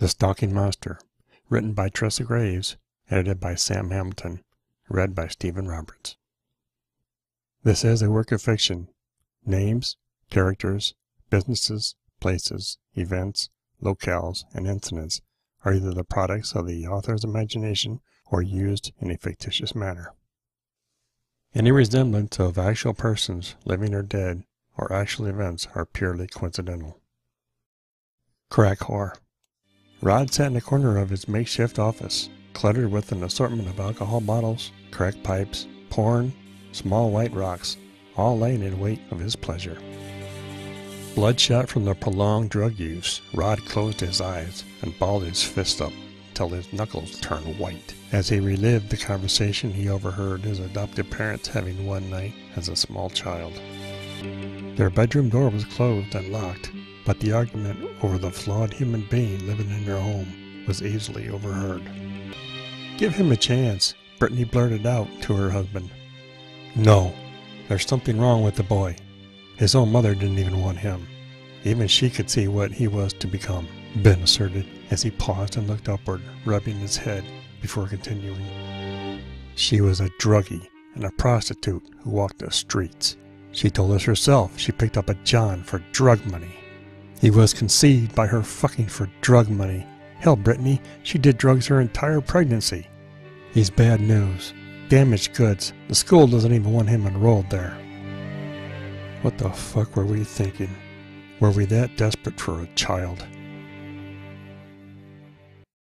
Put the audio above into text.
The Stalking Monster, written by Tressa Graves, edited by Sam Hamilton, read by Stephen Roberts. This is a work of fiction. Names, characters, businesses, places, events, locales, and incidents are either the products of the author's imagination or used in a fictitious manner. Any resemblance of actual persons, living or dead, or actual events are purely coincidental. Crack whore. Rod sat in the corner of his makeshift office, cluttered with an assortment of alcohol bottles, crack pipes, porn, small white rocks, all laying in wait of his pleasure. Bloodshot from the prolonged drug use, Rod closed his eyes and balled his fist up till his knuckles turned white as he relived the conversation he overheard his adoptive parents having one night as a small child. Their bedroom door was closed and locked, but the argument over the flawed human being living in their home was easily overheard. Give him a chance, Brittany blurted out to her husband. No, there's something wrong with the boy. His own mother didn't even want him. Even she could see what he was to become, Ben asserted as he paused and looked upward, rubbing his head before continuing. She was a druggie and a prostitute who walked the streets. She told us herself she picked up a John for drug money. He was conceived by her fucking for drug money. Hell, Brittany, she did drugs her entire pregnancy. He's bad news. Damaged goods. The school doesn't even want him enrolled there. What the fuck were we thinking? Were we that desperate for a child?